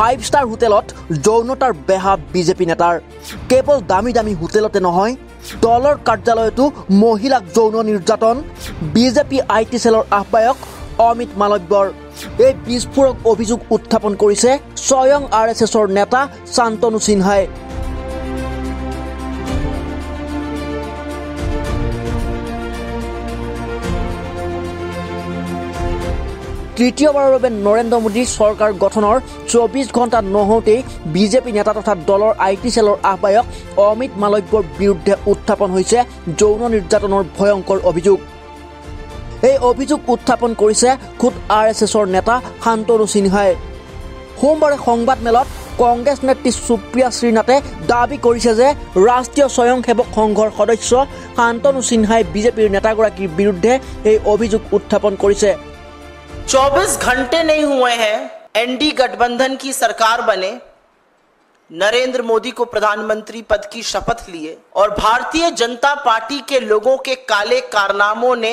Five star হোটেলত যৌনতাৰ বেহা বিজেপি নেতাৰ কেৱল দামী দামী হোটেলতে নহয় দলৰ কাৰ্যালয়তো মহিলাক যৌন নিৰ্যাতন বিজেপি আই টি চেলৰ আহ্বায়ক অমিত মালব্যৰ। এই বিস্ফোৰক অভিযোগ উত্থাপন কৰিছে স্বয়ং আৰ এছ এছৰ নেতা শান্তনু সিনহাই। তৃতীয়বাৰৰ বাবে নৰেন্দ্ৰ মোদীৰ চৰকাৰ গঠনৰ চৌবিছ ঘণ্টা নহওঁতেই বিজেপি নেতা তথা দলৰ আই টি চেলৰ আহ্বায়ক অমিত মালব্যৰ বিৰুদ্ধে উত্থাপন হৈছে যৌন নিৰ্যাতনৰ ভয়ংকৰ অভিযোগ। এই অভিযোগ উত্থাপন কৰিছে খোদ আৰ এছ এছৰ নেতা শান্তনু সিনহাই। সোমবাৰে সংবাদমেলত কংগ্ৰেছ নেত্ৰী সুপ্ৰিয়া শ্ৰীনাথে দাবী কৰিছে যে ৰাষ্ট্ৰীয় স্বয়ংসেৱক সংঘৰ সদস্য শান্তনু সিনহাই বিজেপিৰ নেতাগৰাকীৰ বিৰুদ্ধে এই অভিযোগ উত্থাপন কৰিছে। 24 घंटे नहीं हुए हैं, एनडी गठबंधन की सरकार बने। नरेंद्र मोदी को प्रधानमंत्री पद की शपथ लिए और भारतीय जनता पार्टी के लोगों के काले कारनामों ने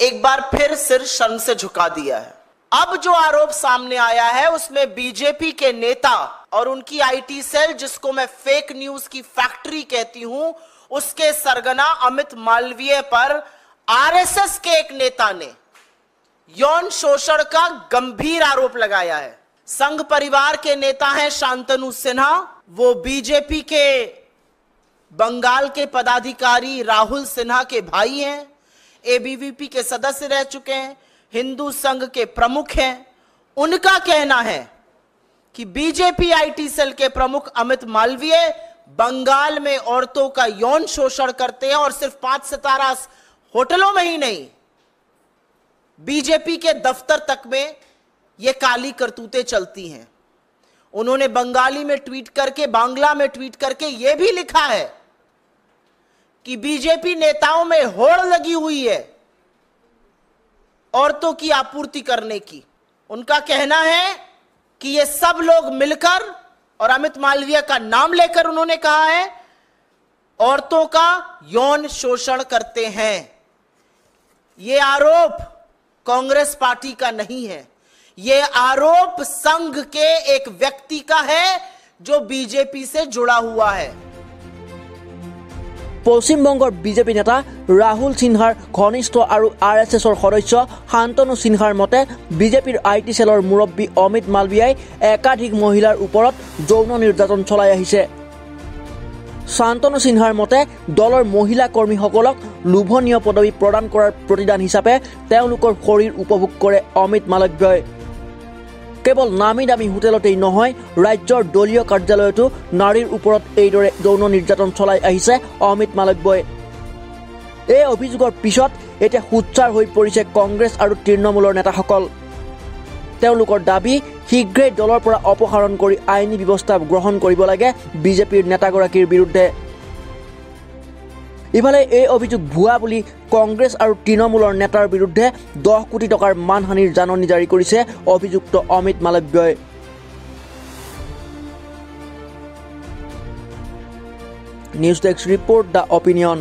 एक बार फिर सिर शर्म से झुका दिया है। अब जो आरोप सामने आया है, उसमें बीजेपी के नेता और उनकी आईटी सेल, जिसको मैं फेक न्यूज़ की फैक्ट्री कहती हूँ, उसके सरगना अमित मालवीय पर आरएसएस के एक नेता ने यौन शोषण का गंभीर आरोप लगाया है। संघ परिवार के नेता हैं शांतनु सिन्हा, वो बीजेपी के बंगाल के पदाधिकारी राहुल सिन्हा के भाई हैं एबीवीपी के सदस्य रह चुके हैं, हिंदू संघ के प्रमुख हैं। उनका कहना है कि बीजेपी आईटी सेल के प्रमुख अमित मालवीय बंगाल में औरतों का यौन शोषण करते हैं और सिर्फ़ पाँच सितारा होटलों में ही नहीं बीजेपी के दफ्तर तक में ये काली करतूतें चलती हैं। उन्होंने बंगाली में ट्वीट करके, बांग्ला में ट्वीट करके यह भी लिखा है कि बीजेपी नेताओं में होड़ लगी हुई है औरतों की आपूर्ति करने की। उनका कहना है कि ये सब लोग मिलकर और अमित मालवीय का नाम लेकर उन्होंने कहा है, औरतों का यौन शोषण करते हैं। ये आरोप कांग्रेस पार्टी का नहीं है ये आरोप संघ के एक व्यक्ति का है जो बीजेपी से जुड़ा हुआ है পশ্চিমবংগৰ বিজেপি নেতা ৰাহুল সিনহাৰ ঘনিষ্ঠ আৰু আৰ এছ এছৰ সদস্য শান্তনু সিনহাৰ মতে বিজেপিৰ আই টি চেলৰ মুৰব্বী অমিত মালবিয়াই একাধিক মহিলাৰ ওপৰত যৌন নিৰ্যাতন চলাই আহিছে শান্তনু সিনহাৰ মতে দলৰ মহিলা কৰ্মীসকলক লোভনীয় পদবী প্ৰদান কৰাৰ প্ৰতিদান হিচাপে তেওঁলোকৰ শৰীৰ উপভোগ কৰে অমিত মালব্যই। কেৱল নামী দামী হোটেলতেই নহয় ৰাজ্যৰ দলীয় কাৰ্যালয়তো নাৰীৰ ওপৰত এইদৰে যৌন নিৰ্যাতন চলাই আহিছে অমিত মালব্যই। এই অভিযোগৰ পিছত এতিয়া সোচ্চাৰ হৈ পৰিছে কংগ্ৰেছ আৰু তৃণমূলৰ নেতাসকল। তেওঁলোকৰ দাবী শীঘ্ৰেই দলৰ পৰা অপসাৰণ কৰি আইনী ব্যৱস্থা গ্ৰহণ কৰিব লাগে বিজেপিৰ নেতাগৰাকীৰ বিৰুদ্ধে। ইফালে এই অভিযোগ ভুৱা বুলি কংগ্ৰেছ আৰু তৃণমূলৰ নেতাৰ বিৰুদ্ধে দহ কোটি টকাৰ মানহানিৰ জাননী জাৰি কৰিছে অভিযুক্ত Amit মালব্যই। News desk report the opinion.